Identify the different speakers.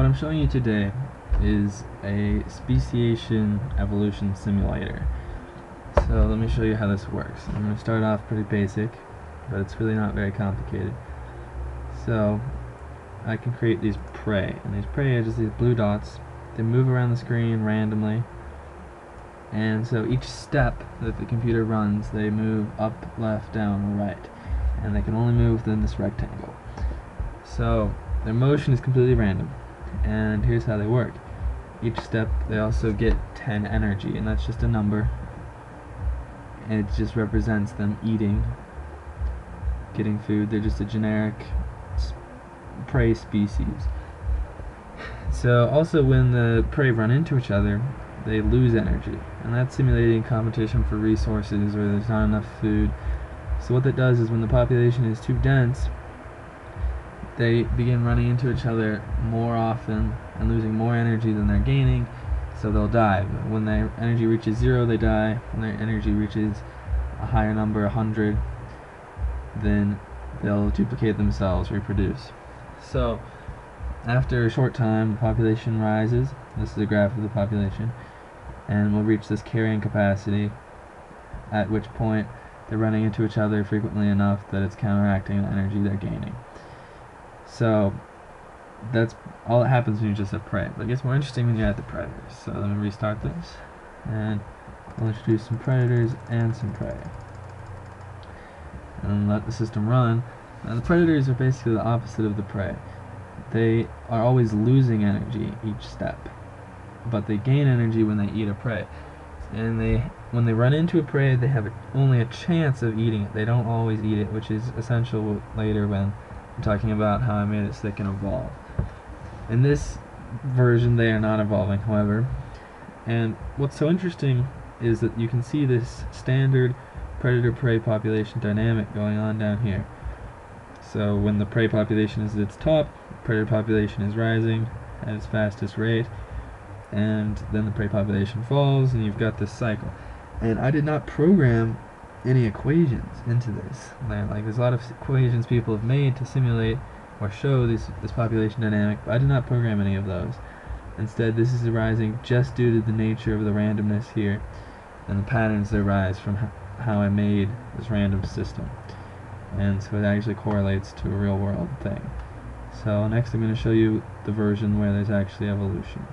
Speaker 1: What I'm showing you today is a speciation evolution simulator. So let me show you how this works. I'm going to start off pretty basic, but it's really not very complicated. So I can create these prey, and these prey are just these blue dots. They move around the screen randomly, and so each step that the computer runs, they move up, left, down, or right, and they can only move within this rectangle. So their motion is completely random and here's how they work. Each step they also get 10 energy and that's just a number. And it just represents them eating getting food. They're just a generic prey species. So also when the prey run into each other they lose energy. And that's simulating competition for resources or there's not enough food. So what that does is when the population is too dense they begin running into each other more often and losing more energy than they're gaining, so they'll die. When their energy reaches zero, they die. When their energy reaches a higher number, 100, then they'll duplicate themselves, reproduce. So, after a short time, the population rises. This is a graph of the population. And we'll reach this carrying capacity, at which point they're running into each other frequently enough that it's counteracting the energy they're gaining. So that's all that happens when you just have prey. But it gets more interesting when you add the predators. So let me restart this. And I'll introduce some predators and some prey. And let the system run. Now the predators are basically the opposite of the prey. They are always losing energy each step. But they gain energy when they eat a prey. And they when they run into a prey, they have only a chance of eating it. They don't always eat it, which is essential later when talking about how I made it so they can evolve. In this version, they are not evolving, however. And what's so interesting is that you can see this standard predator-prey population dynamic going on down here. So when the prey population is at its top, predator population is rising at its fastest rate, and then the prey population falls, and you've got this cycle. And I did not program any equations into this. Like there's a lot of equations people have made to simulate or show this this population dynamic, but I did not program any of those. Instead, this is arising just due to the nature of the randomness here and the patterns that arise from how I made this random system. And so it actually correlates to a real world thing. So next I'm going to show you the version where there's actually evolution.